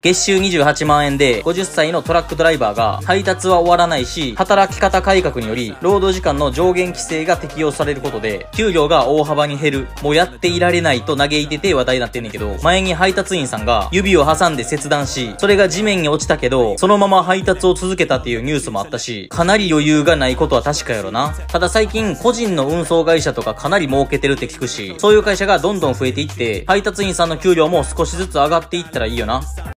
月収28万円で50歳のトラックドライバーが配達は終わらないし、働き方改革により労働時間の上限規制が適用されることで、給料が大幅に減る。もうやっていられないと嘆いてて話題になってんねんけど、前に配達員さんが指を挟んで切断し、それが地面に落ちたけど、そのまま配達を続けたっていうニュースもあったし、かなり余裕がないことは確かやろな。ただ最近個人の運送会社とかかなり儲けてるって聞くし、そういう会社がどんどん増えていって、配達員さんの給料も少しずつ上がっていったらいいよな。